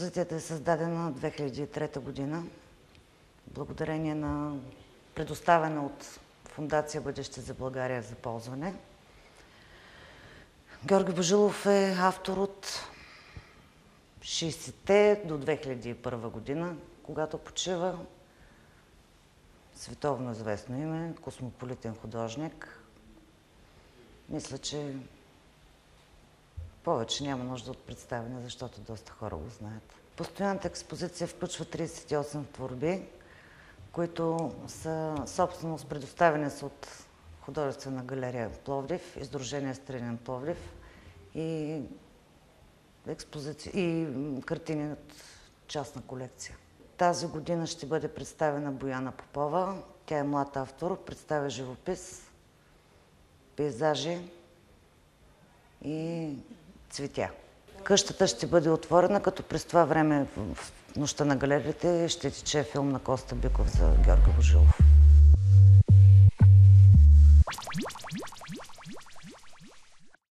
Експозицията е създадена 2003 година, благодарение на предоставена от Фундация Бъдеще за България за ползване. Георги Божилов е автор от 60-те до 2001 година, когато почива световно известно име, космополитен художник. Мисля, че повече няма нужда от представяне, защото доста хора го знаят. Постоянната експозиция включва 38 творби, които са собственост, предоставени са от художествена галерия Пловдив, Издружение Стринен Пловдив и, експозиция, и картини от частна колекция. Тази година ще бъде представена Бояна Попова. Тя е млад автор, представя живопис, пейзажи и цветя. Къщата ще бъде отворена, като през това време в нощта на галериите ще тече филм на Коста Биков за Георги Божилов.